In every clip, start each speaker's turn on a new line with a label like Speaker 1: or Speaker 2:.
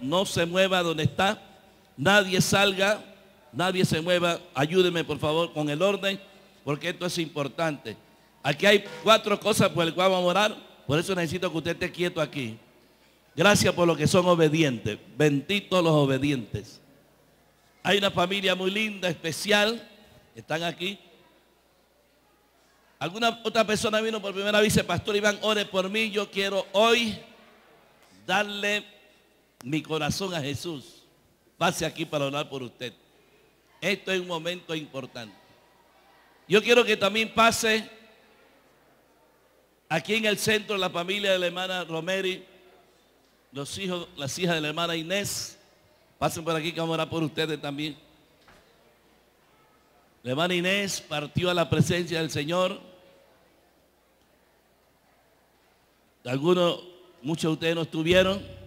Speaker 1: no se mueva donde está, nadie salga, nadie se mueva, ayúdeme por favor con el orden, porque esto es importante. Aquí hay cuatro cosas por las cuales vamos a orar, por eso necesito que usted esté quieto aquí. Gracias por lo que son obedientes, benditos los obedientes. Hay una familia muy linda, especial, están aquí. Alguna otra persona vino por primera vez Pastor Iván, ore por mí, yo quiero hoy darle mi corazón a Jesús. Pase aquí para orar por usted. Esto es un momento importante. Yo quiero que también pase aquí en el centro la familia de la hermana Romeri, los hijos, las hijas de la hermana Inés. Pasen por aquí que vamos a orar por ustedes también. La hermana Inés partió a la presencia del Señor. Algunos, muchos de ustedes no estuvieron.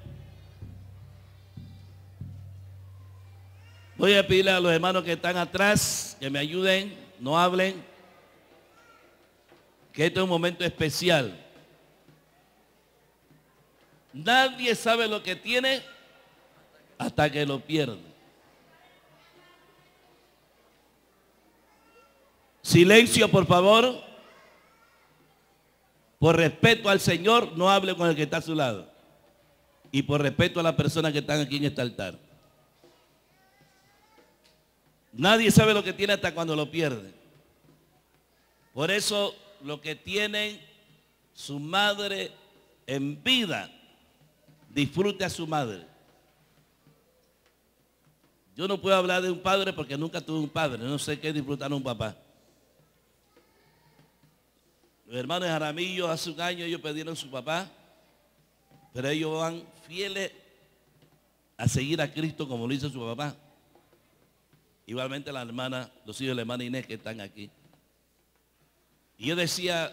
Speaker 1: Voy a pedirle a los hermanos que están atrás que me ayuden, no hablen, que este es un momento especial. Nadie sabe lo que tiene hasta que lo pierde. Silencio, por favor. Por respeto al Señor, no hable con el que está a su lado. Y por respeto a las personas que están aquí en este altar. Nadie sabe lo que tiene hasta cuando lo pierde. Por eso lo que tienen su madre en vida, disfrute a su madre. Yo no puedo hablar de un padre porque nunca tuve un padre. No sé qué disfrutar un papá. Los hermanos Jaramillo hace un año ellos pidieron a su papá, pero ellos van fieles a seguir a Cristo como lo hizo su papá. Igualmente la hermana, los hijos de la hermana Inés que están aquí. Y yo decía,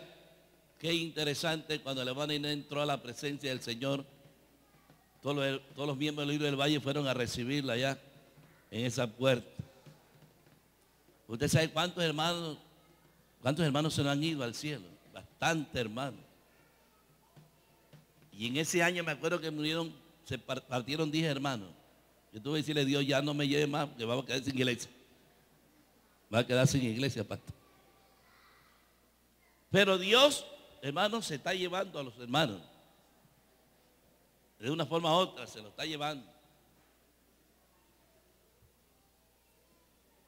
Speaker 1: qué interesante cuando la hermana Inés entró a la presencia del Señor, todos los, miembros del libro del Valle fueron a recibirla allá en esa puerta. Usted sabe cuántos hermanos, cuántos hermanos se nos han ido al cielo bastante hermano. Y en ese año me acuerdo que murieron, se partieron 10 hermanos. Yo tuve que decirle, Dios ya no me lleve más, que vamos a quedar sin iglesia. Va a quedar sin iglesia, pastor. Pero Dios, hermano, se está llevando a los hermanos. De una forma u otra se lo está llevando.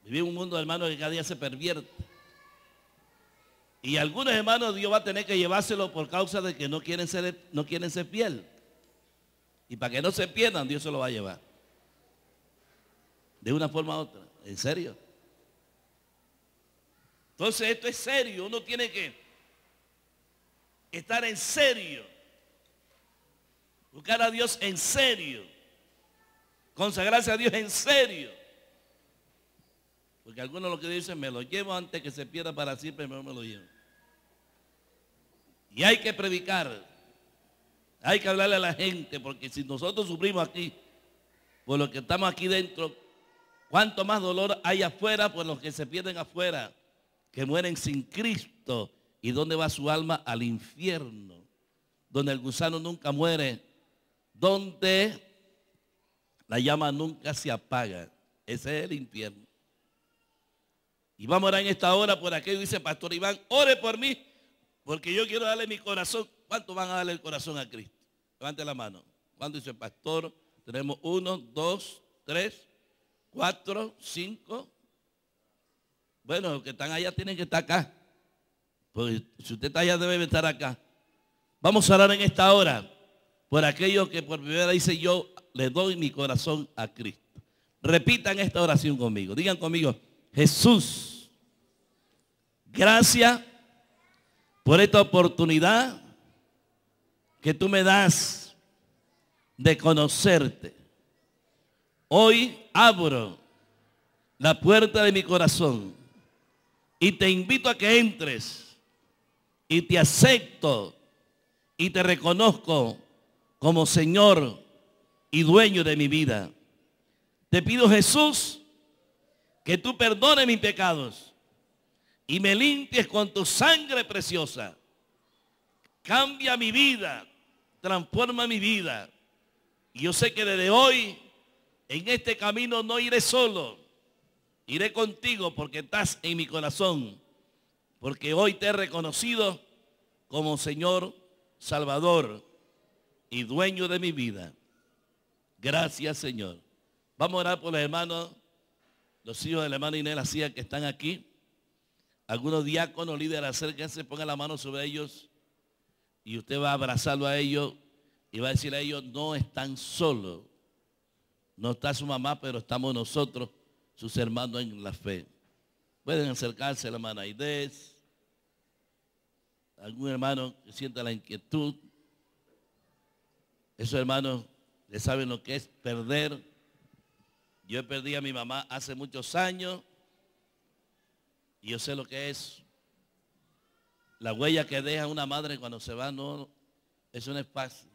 Speaker 1: Vivimos un mundo, hermano, que cada día se pervierte. Y algunos hermanos Dios va a tener que llevárselo por causa de que no quieren ser, no quieren ser fiel. Y para que no se pierdan, Dios se lo va a llevar. De una forma u otra. ¿En serio? Entonces esto es serio. Uno tiene que estar en serio. Buscar a Dios en serio. Consagrarse a Dios en serio. Porque algunos lo que dicen, me lo llevo antes que se pierda para siempre, mejor me lo llevo. Y hay que predicar. Hay que hablarle a la gente, porque si nosotros sufrimos aquí, por lo que estamos aquí dentro, cuánto más dolor hay afuera por los que se pierden afuera, que mueren sin Cristo. ¿Y dónde va su alma? Al infierno, donde el gusano nunca muere, donde la llama nunca se apaga. Ese es el infierno. Y vamos a orar en esta hora por aquello, dice Pastor Iván, ore por mí, porque yo quiero darle mi corazón. ¿Cuánto van a darle el corazón a Cristo? Levante la mano. ¿Cuánto dice Pastor? Tenemos uno, dos, tres, cuatro, cinco. Bueno, los que están allá tienen que estar acá. Pues si usted está allá debe estar acá. Vamos a orar en esta hora por aquello que por primera vez dice yo le doy mi corazón a Cristo. Repitan esta oración conmigo. Digan conmigo, Jesús, gracias por esta oportunidad que tú me das de conocerte. Hoy abro la puerta de mi corazón y te invito a que entres y te acepto y te reconozco como Señor y dueño de mi vida. Te pido Jesús que tú perdones mis pecados y me limpies con tu sangre preciosa. Cambia mi vida, transforma mi vida. Y yo sé que desde hoy en este camino no iré solo. Iré contigo porque estás en mi corazón. Porque hoy te he reconocido como Señor Salvador y dueño de mi vida. Gracias, Señor. Vamos a orar por los hermanos, los hijos de la hermana Inés García que están aquí. Algunos diáconos, líderes, acérquense, pongan la mano sobre ellos y usted va a abrazarlo a ellos y va a decir a ellos, no están solos. No está su mamá, pero estamos nosotros, sus hermanos en la fe. Pueden acercarse a la hermana algún hermano que sienta la inquietud. Esos hermanos le saben lo que es perder. Yo perdí a mi mamá hace muchos años y yo sé lo que es. La huella que deja una madre cuando se va no es un espacio,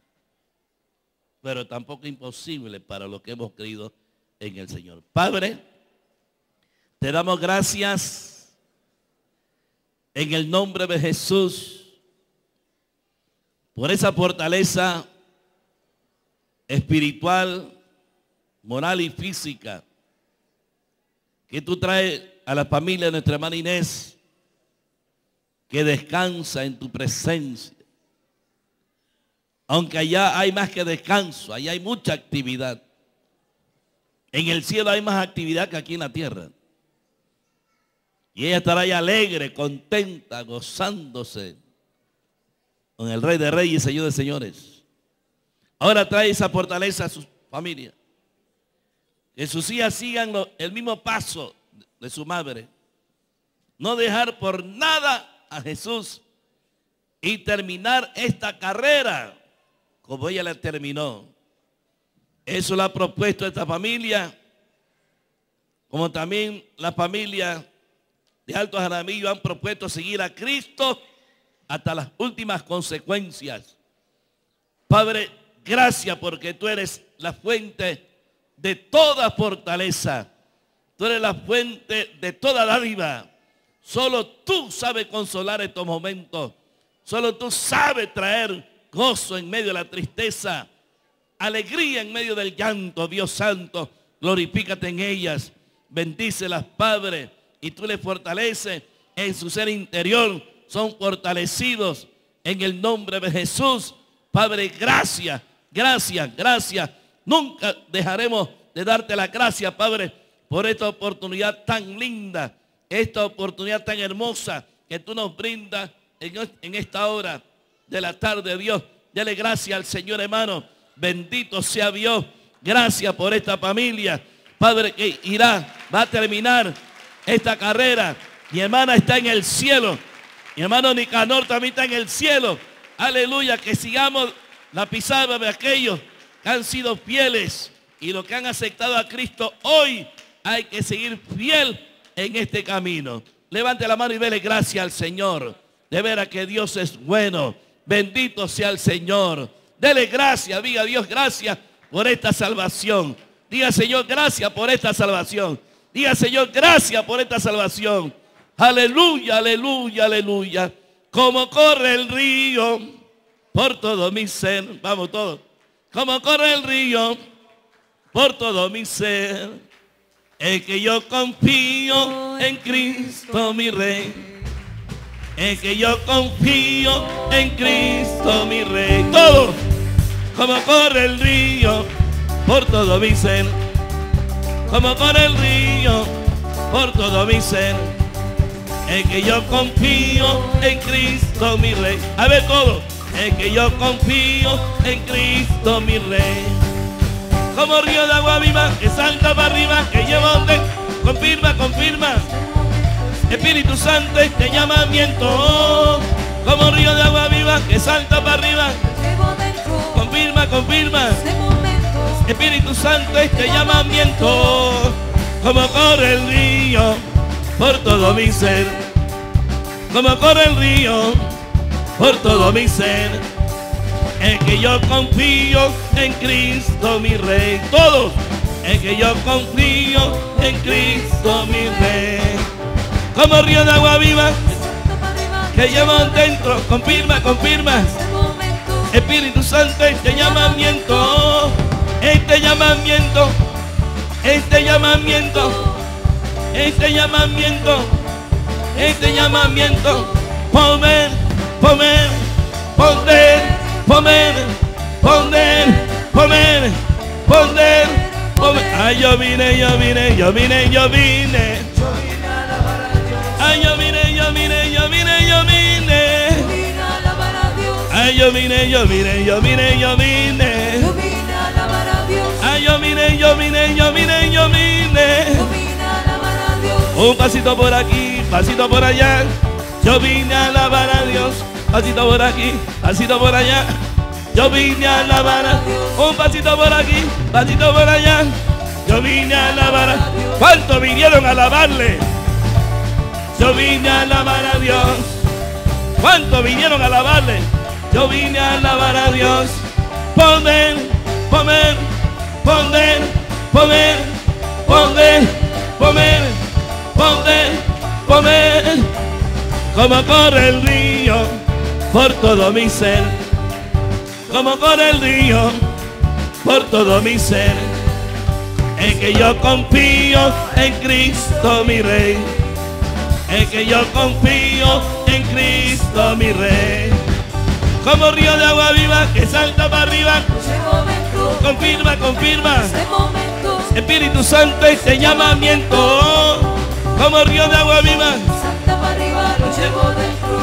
Speaker 1: pero tampoco imposible para lo que hemos creído en el Señor. Padre, te damos gracias en el nombre de Jesús por esa fortaleza espiritual, moral y física que tú traes a la familia de nuestra hermana Inés, que descansa en tu presencia. Aunque allá hay más que descanso, allá hay mucha actividad. En el cielo hay más actividad que aquí en la tierra. Y ella estará ahí alegre, contenta, gozándose con el Rey de Reyes Señor de Señores. Ahora trae esa fortaleza a su familia. Que sus hijas sigan el mismo paso de su madre. No dejar por nada a Jesús y terminar esta carrera como ella la terminó. Eso lo ha propuesto esta familia, como también la familia de Alto Jaramillo han propuesto seguir a Cristo hasta las últimas consecuencias. Padre, gracias porque tú eres la fuente de toda fortaleza. Tú eres la fuente de toda dádiva. Solo tú sabes consolar estos momentos. Solo tú sabes traer gozo en medio de la tristeza. Alegría en medio del llanto, Dios Santo. Glorifícate en ellas. Bendícelas, Padre. Y tú les fortaleces en su ser interior. Son fortalecidos en el nombre de Jesús. Padre, gracias, gracias, gracias. Nunca dejaremos de darte la gracia, Padre, por esta oportunidad tan linda, esta oportunidad tan hermosa que tú nos brindas en, esta hora de la tarde, Dios. Dale gracias al Señor, hermano. Bendito sea Dios. Gracias por esta familia. Padre, que irá, va a terminar esta carrera. Mi hermana está en el cielo. Mi hermano Nicanor también está en el cielo. Aleluya, que sigamos la pisada de aquellos que han sido fieles y los que han aceptado a Cristo hoy hay que seguir fiel en este camino. Levante la mano y dele gracias al Señor. De veras que Dios es bueno. Bendito sea el Señor. Dele gracias, diga Dios gracias por esta salvación. Diga Señor gracias por esta salvación. Diga Señor gracias por esta salvación. Aleluya, aleluya, aleluya. Como corre el río por todo mi ser. Vamos todos. Como corre el río por todo mi ser. Es que yo confío en Cristo mi Rey. Es que yo confío en Cristo mi Rey. Todo como corre el río por todo mi ser. Como corre el río por todo mi ser. Es que yo confío en Cristo mi Rey. A ver todo. Es que yo confío en Cristo mi Rey como río de agua viva que salta para arriba, que lleva donde. Espíritu Santo, este llamamiento, como río de agua viva que salta para arriba. Confirma, confirma. Espíritu Santo, este llamamiento, como corre el río por todo mi ser. Como corre el río por todo mi ser es que yo confío en Cristo mi Rey. Todos, es que yo confío en Cristo mi Rey como río de agua viva que llevan dentro. Confirma, confirma. Espíritu Santo, este llamamiento, este llamamiento, este llamamiento, este llamamiento, este llamamiento. Poder, poder, poder, poder, poder, poder, poder. Ay, yo vine, yo vine, yo vine, yo vine vine, yo vine, yo vine,
Speaker 2: yo vine. A alabar a Dios.
Speaker 1: Ay, yo vine, yo vine, yo vine, yo vine.
Speaker 2: Yo vine a alabar a Dios.
Speaker 1: Ay, yo vine, yo vine, yo vine, yo vine.
Speaker 2: Yo vine a alabar a Dios.
Speaker 1: Un pasito por aquí, pasito por allá. Yo vine a alabar a Dios. Pasito por aquí, pasito por allá. Yo vine a alabar a Un pasito por aquí, pasito por allá. Yo vine a alabar a ¿Cuántos vinieron a alabarle? Yo vine a alabar a Dios. ¿Cuántos vinieron a alabarle? Yo vine a alabar a Dios. Poder, poder, poder, poder, poder, poder, poder, poder. Como corre el río por todo mi ser. Como corre el río por todo mi ser. Es que yo confío en Cristo mi Rey. Es que yo confío en Cristo mi Rey. Como río de agua viva que salta para arriba. Confirma, confirma. Espíritu Santo, este llamamiento. Como río de agua viva.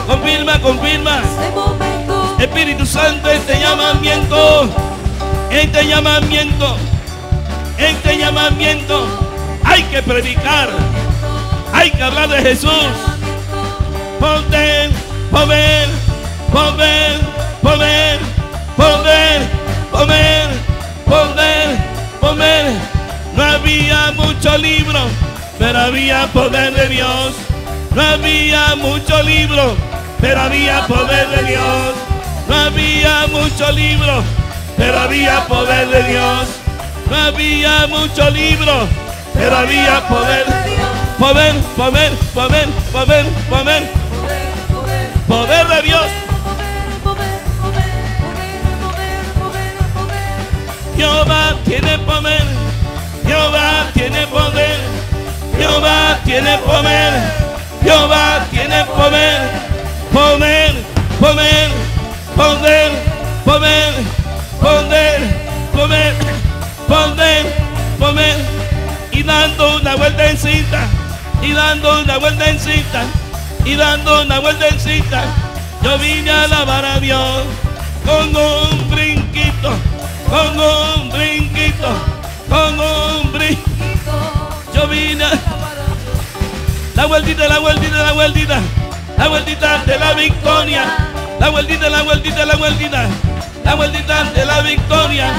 Speaker 1: Confirma, confirma. Espíritu Santo, este llamamiento. Este llamamiento. Este llamamiento. Hay que predicar. Hay que hablar de Jesús. Poder, poder, poder, poder, poder, poder, poder, poder. No había mucho libro, pero había poder de Dios. No había mucho libro, pero había poder de Dios. No había mucho libro, pero había poder de Dios. No había mucho libro, pero había poder. Poder, poder, poder, poder, poder.
Speaker 2: Poder, poder.
Speaker 1: Poder de Dios. Jehová tiene poder. Jehová tiene poder. Jehová tiene poder. Jehová tiene poder. Poder, poder, poder, poder, poder, poder, poder, poder. Y dando una vuelta en cinta. Y dando una cinta. Y dando una cinta. Yo vine a alabar a Dios con un brinquito, con un brinquito, con un brinquito. Yo vine a- la vueltita, la vueltita, la vueltita, la vueltita de la victoria, la vueltita, la vueltita, la vueltita, la vueltita de la victoria.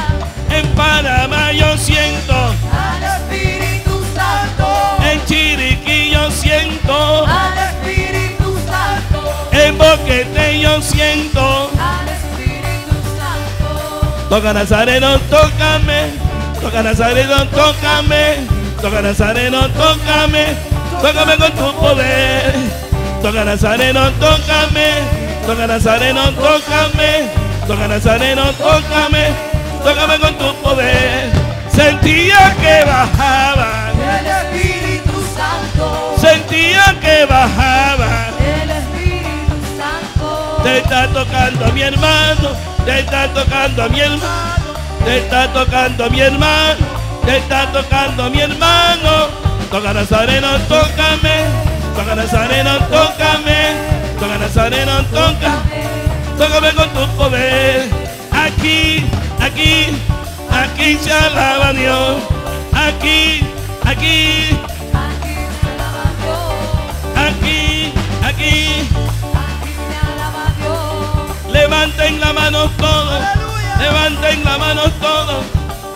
Speaker 1: En Panamá yo siento,
Speaker 2: Al Espíritu Santo.
Speaker 1: en yo siento,
Speaker 2: Al Espíritu Santo.
Speaker 1: en Boquete yo siento.
Speaker 2: Al Espíritu Santo.
Speaker 1: Toca Nazareno, tócame. Toca Nazareno, tócame. Toca Nazareno, tócame. Tócame con tu poder. Toca Nazareno, tócame. Toca Nazareno, tócame. Toca Nazareno, tócame. Tócame con tu poder. Sentía que bajaba. Sentía que bajaba.
Speaker 2: El Espíritu Santo.
Speaker 1: Te está tocando a mi hermano, te está tocando a mi hermano, te está tocando a mi hermano, te está tocando a mi hermano. Toca Nazareno, tócame, toca Nazareno, tócame, toca Nazareno, toca, tócame con tu poder. Aquí, aquí, aquí se alaba Dios. Aquí, Aquí Levanten la mano todos. Levanten la mano todos.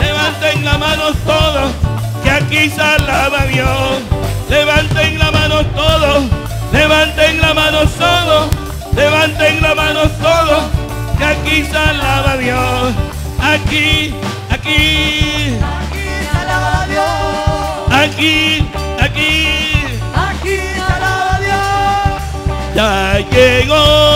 Speaker 1: Levanten la mano todos. Que aquí se alaba Dios. Levanten la mano todos. Levanten la mano todos. Levanten la mano todos. Que aquí se alaba Dios. Aquí, aquí,
Speaker 2: Aquí se alaba Dios.
Speaker 1: aquí, aquí.
Speaker 2: Aquí se alaba Dios.
Speaker 1: Ya llegó.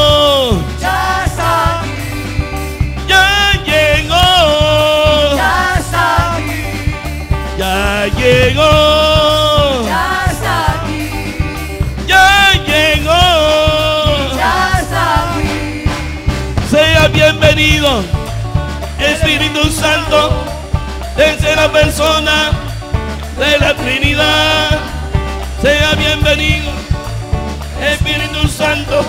Speaker 1: Bienvenido, Espíritu Santo, tercera persona de la Trinidad. Sea bienvenido, Espíritu Santo,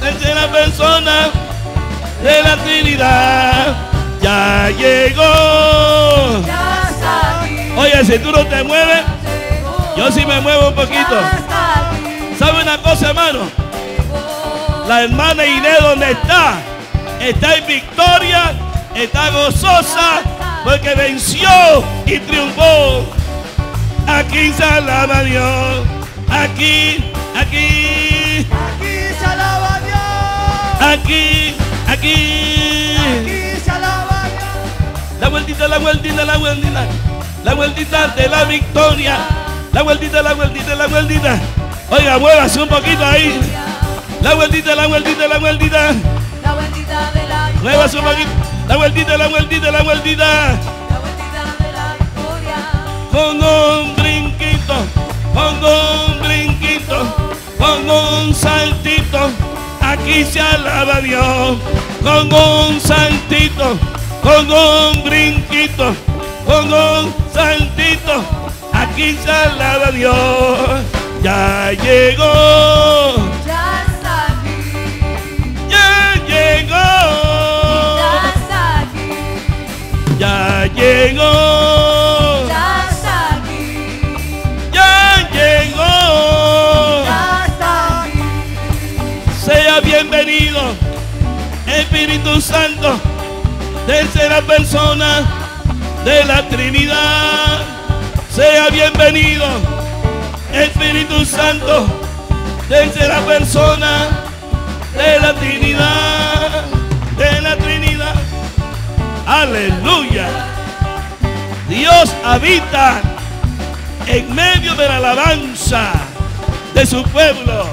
Speaker 1: tercera persona de la Trinidad. Ya llegó. Oye, si tú no te mueves, yo sí me muevo un poquito. ¿Sabe una cosa, hermano? La hermana Inés, donde está? Está en victoria, está gozosa, porque venció y triunfó. Aquí se alaba a Dios. Aquí, aquí,
Speaker 2: Aquí se alaba a Dios.
Speaker 1: aquí, aquí.
Speaker 2: Aquí se alaba a Dios.
Speaker 1: La vueltita, la vueltita, la vueltita. La vueltita de la victoria. La vueltita, la vueltita, la vueltita. Oiga, muévase un poquito ahí. La vueltita, la vueltita, la vueltita.
Speaker 2: La vueltita de la
Speaker 1: vueltita, la vueltita, la vueltita.
Speaker 2: La vueltita de la victoria.
Speaker 1: Con un brinquito, con un brinquito, con un saltito. Aquí se alaba Dios. Con un saltito, con un brinquito, con un saltito. Aquí se alaba Dios. Ya llegó, llegó.
Speaker 2: Ya está aquí.
Speaker 1: ya llegó.
Speaker 2: Ya está aquí.
Speaker 1: Sea bienvenido, Espíritu Santo, tercera persona de la Trinidad. Sea bienvenido, Espíritu Santo, tercera persona de la Trinidad, de la Trinidad. Aleluya. Dios habita en medio de la alabanza de su pueblo.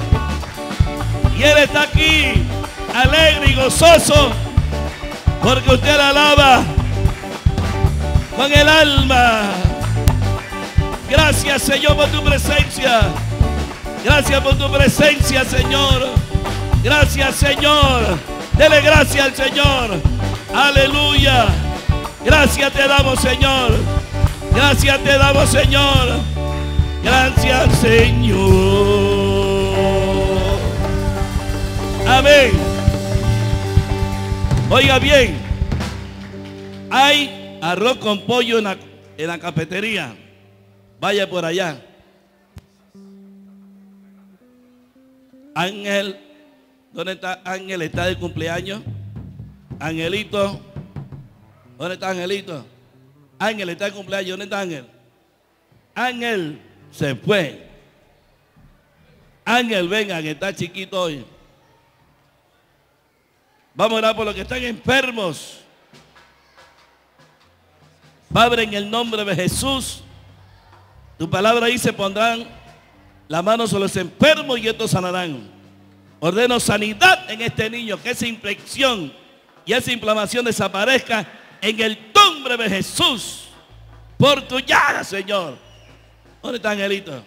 Speaker 1: Y Él está aquí, alegre y gozoso, porque usted la alaba con el alma. Gracias, Señor, por tu presencia. Gracias por tu presencia, Señor. Gracias, Señor. Dele gracias al Señor. Aleluya. Gracias te damos, Señor. Gracias te damos, Señor. Gracias, Señor. Amén. Oiga bien. Hay arroz con pollo en la, en la cafetería. Vaya por allá. Ángel, ¿dónde está Ángel? ¿Está de cumpleaños? Angelito, ¿dónde está Angelito? Ángel está de cumpleaños, ¿dónde está Ángel? Ángel se fue. Ángel, venga, que está chiquito hoy. Vamos a orar por los que están enfermos. Padre, en el nombre de Jesús, tu palabra dice, pondrán la mano sobre los enfermos y estos sanarán. Ordeno sanidad en este niño, que esa infección y esa inflamación desaparezca en el nombre de Jesús. Por tu llaga, Señor. ¿Dónde está Angelito?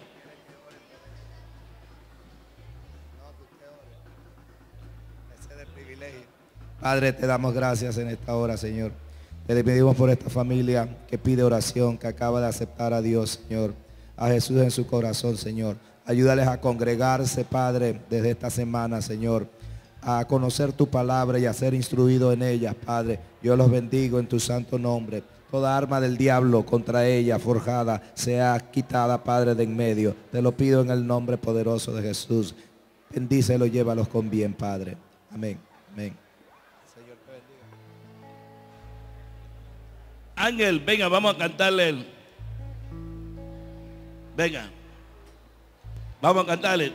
Speaker 3: Padre, te damos gracias en esta hora, Señor. Te pedimos por esta familia que pide oración, que acaba de aceptar a Dios, Señor. A Jesús en su corazón, Señor. Ayúdales a congregarse, Padre, desde esta semana, Señor. A conocer tu palabra y a ser instruido en ella, Padre. Yo los bendigo en tu santo nombre. Toda arma del diablo contra ella forjada sea quitada, Padre, de en medio. Te lo pido en el nombre poderoso de Jesús. Bendícelo, llévalos con bien, Padre. Amén. Amén.
Speaker 1: Ángel, venga, vamos a cantarle. Venga. Vamos a cantarle.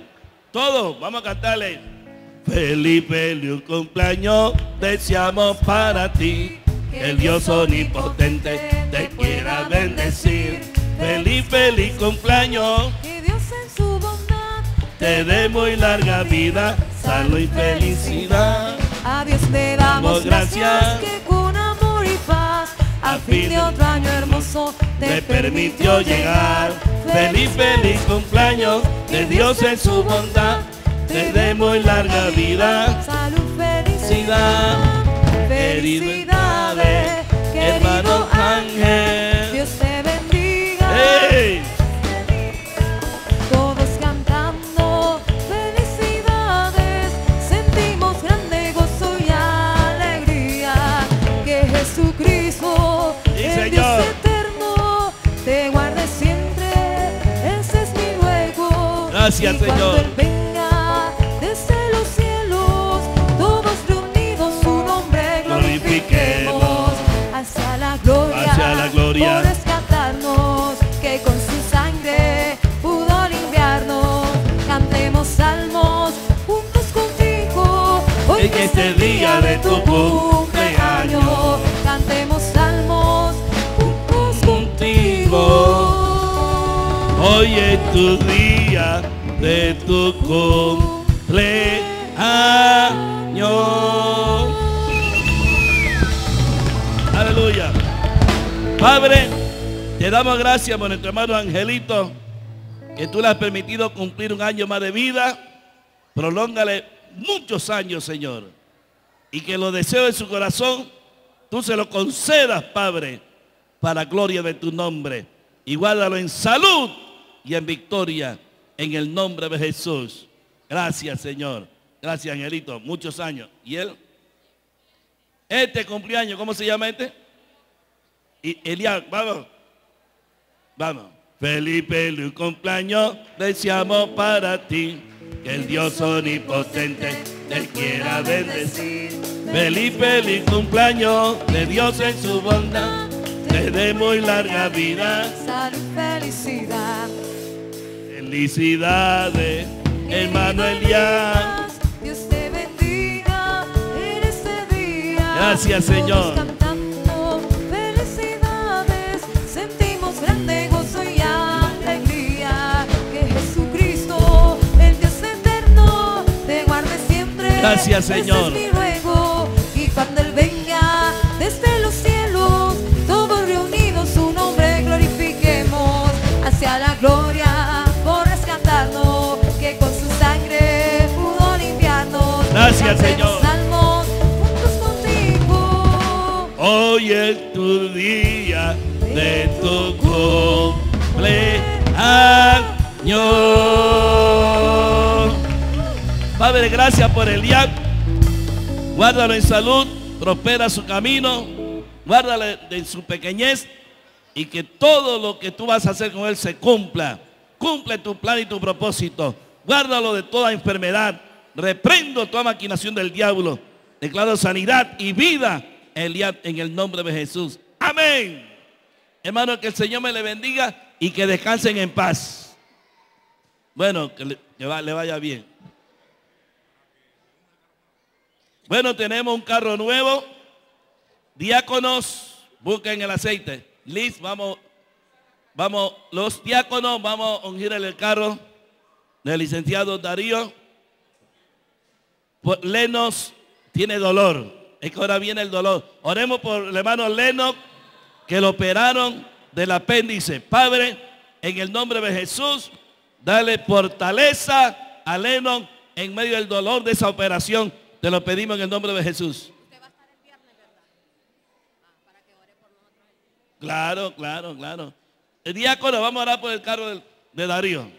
Speaker 1: Todos, vamos a cantarle. Feliz, feliz cumpleaños deseamos para ti. Que el Dios omnipotente te quiera bendecir. Feliz, feliz cumpleaños.
Speaker 2: Que Dios en su bondad
Speaker 1: Te dé muy larga vida, salud y felicidad.
Speaker 2: a Dios le
Speaker 1: Damos
Speaker 2: gracias. que con amor y paz a fin de otro año hermoso
Speaker 1: te permitió llegar. Feliz, feliz cumpleaños de Dios en su bondad. Te demos larga vida.
Speaker 2: Salud, felicidad. Felicidades,
Speaker 1: hermano
Speaker 2: querido
Speaker 1: Ángel.
Speaker 2: Dios te bendiga. Todos cantando felicidades, sentimos grande gozo y alegría. Que Jesucristo,
Speaker 1: Sí,
Speaker 2: el. Dios eterno, te guarde siempre. Ese es mi ruego.
Speaker 1: Gracias,
Speaker 2: y
Speaker 1: Señor. En este
Speaker 2: el día de tu cumpleaños. Cantemos salmos juntos contigo.
Speaker 1: Hoy es tu día de tu cumpleaños. Aleluya. Padre, te damos gracias por nuestro hermano Angelito, que tú le has permitido cumplir un año más de vida. Prolóngale muchos años, Señor. Y que los deseos de su corazón, tú se lo concedas, Padre, para gloria de tu nombre. Y guárdalo en salud y en victoria, en el nombre de Jesús. Gracias, Señor. Gracias, Angelito. Muchos años. ¿Y él? Este cumpleaños, ¿cómo se llama este? Y Eliab, vamos. Vamos. Feliz, feliz cumpleaños deseamos para ti. Que el Dios omnipotente te quiera bendecir. Feliz, feliz cumpleaños de Dios en su bondad. Te dé muy larga vida.
Speaker 2: Salud, felicidad.
Speaker 1: Felicidades, hermano Eliab.
Speaker 2: Dios te bendiga en este día.
Speaker 1: Gracias, Señor. Gracias, Señor.
Speaker 2: es mi ruego. Y cuando Él venga desde los cielos, todos reunidos su nombre glorifiquemos hacia la gloria por rescatarnos, que con su sangre pudo limpiarnos.
Speaker 1: Gracias, Señor.
Speaker 2: salmos juntos contigo.
Speaker 1: Hoy es tu día de tu cumpleaños. Padre, gracias por Eliab. Guárdalo en salud, prospera su camino, guárdale de su pequeñez y que todo lo que tú vas a hacer con él se cumpla. Cumple tu plan y tu propósito. Guárdalo de toda enfermedad. Reprendo toda maquinación del diablo. Declaro sanidad y vida en el nombre de Jesús. Amén. Hermano, que el Señor me le bendiga y que descansen en paz. Bueno, que le vaya bien. Bueno, tenemos un carro nuevo. Diáconos, busquen el aceite. Liz, vamos, vamos, los diáconos, vamos a ungir el carro del licenciado Darío. Por- Lenos tiene dolor. Es que ahora viene el dolor. Oremos por el hermano Leno que lo operaron del apéndice. Padre, en el nombre de Jesús, dale fortaleza a Lennon en medio del dolor de esa operación. Te lo pedimos en el nombre de Jesús. Claro, claro, claro. El diácono, vamos a orar por el carro de Darío.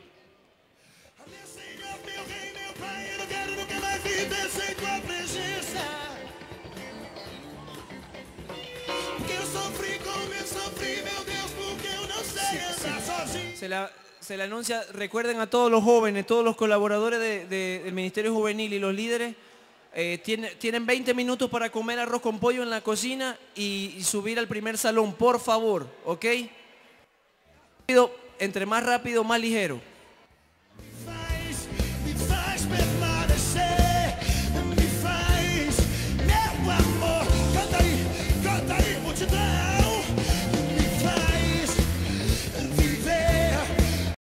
Speaker 4: Se la, se le anuncia, recuerden a todos los jóvenes, todos los colaboradores de- de- del Ministerio Juvenil y los líderes, eh, tiene- tienen 20 minutos para comer arroz con pollo en la cocina y, y subir al primer salón, por favor, ¿ok? Entre más rápido, más ligero.